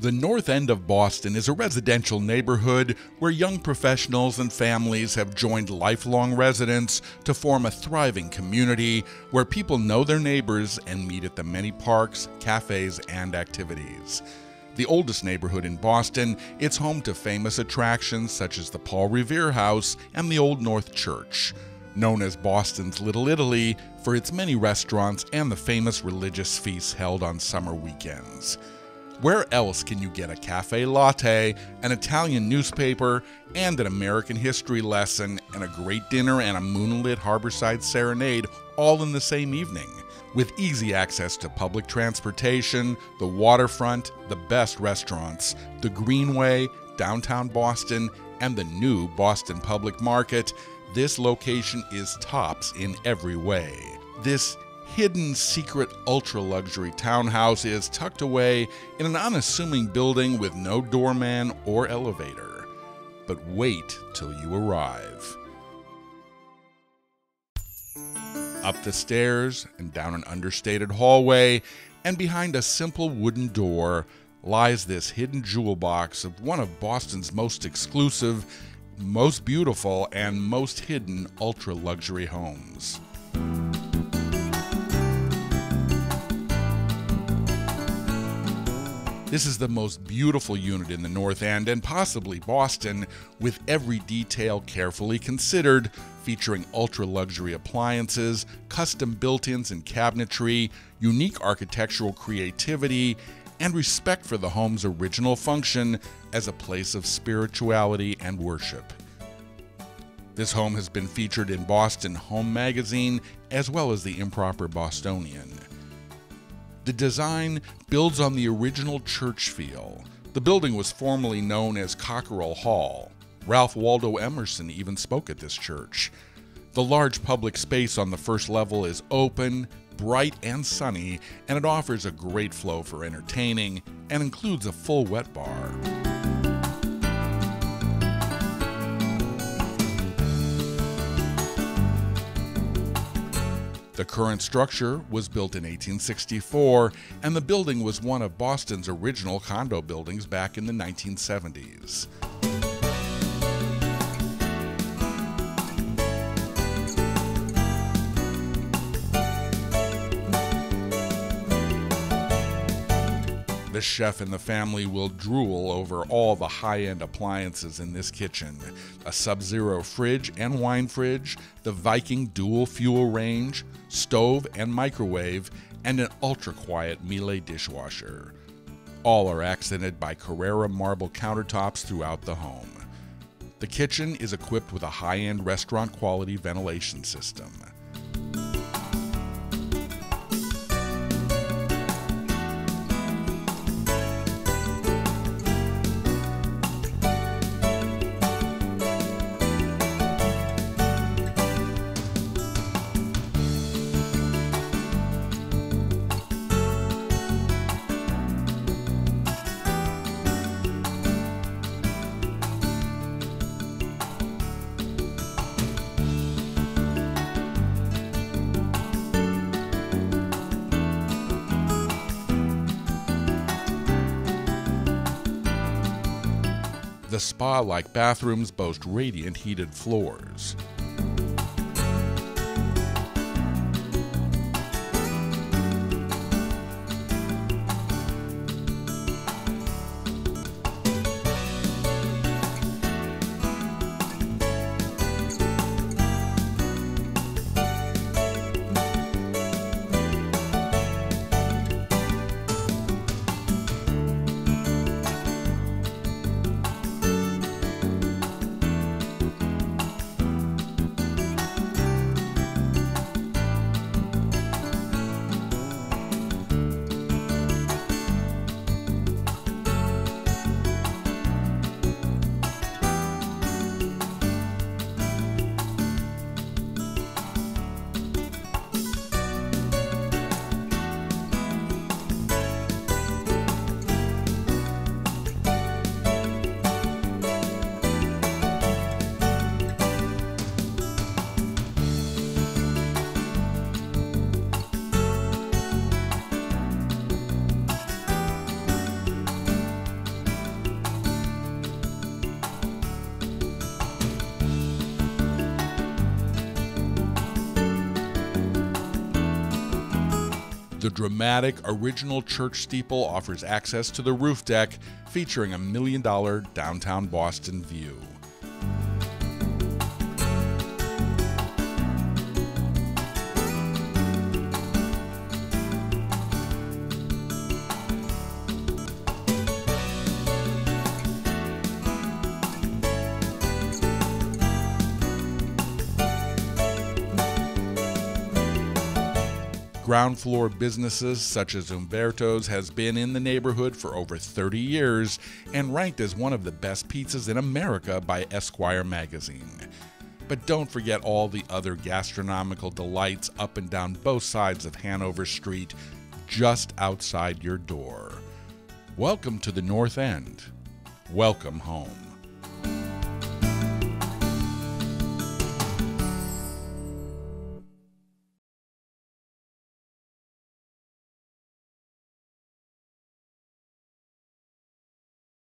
The North End of Boston is a residential neighborhood where young professionals and families have joined lifelong residents to form a thriving community where people know their neighbors and meet at the many parks, cafes, and activities. The oldest neighborhood in Boston, it's home to famous attractions such as the Paul Revere House and the Old North Church. Known as Boston's Little Italy for its many restaurants and the famous religious feasts held on summer weekends. Where else can you get a cafe latte, an Italian newspaper, and an American history lesson, and a great dinner and a moonlit harborside serenade all in the same evening? With easy access to public transportation, the waterfront, the best restaurants, the Greenway, downtown Boston, and the new Boston Public Market, this location is tops in every way. This hidden secret ultra luxury townhouse is tucked away in an unassuming building with no doorman or elevator. But wait till you arrive. Up the stairs and down an understated hallway, and behind a simple wooden door lies this hidden jewel box of one of Boston's most exclusive, most beautiful, and most hidden ultra luxury homes. This is the most beautiful unit in the North End and possibly Boston, with every detail carefully considered, featuring ultra luxury appliances, custom built ins and cabinetry, unique architectural creativity, and respect for the home's original function as a place of spirituality and worship. This home has been featured in Boston Home Magazine as well as the Improper Bostonian. The design builds on the original church feel. The building was formerly known as Cockerell Hall. Ralph Waldo Emerson even spoke at this church. The large public space on the first level is open, bright, and sunny, and it offers a great flow for entertaining and includes a full wet bar. The current structure was built in 1864, and the building was one of Boston's original condo buildings back in the 1970s. The chef and the family will drool over all the high end appliances in this kitchen a Sub Zero fridge and wine fridge, the Viking dual fuel range, stove and microwave, and an ultra quiet Miele dishwasher. All are accented by Carrara marble countertops throughout the home. The kitchen is equipped with a high end restaurant quality ventilation system. Spa like bathrooms boast radiant heated floors. The dramatic original church steeple offers access to the roof deck, featuring a million dollar downtown Boston view. Ground floor businesses such as Umberto's has been in the neighborhood for over 30 years and ranked as one of the best pizzas in America by Esquire magazine. But don't forget all the other gastronomical delights up and down both sides of Hanover Street, just outside your door. Welcome to the North End. Welcome home.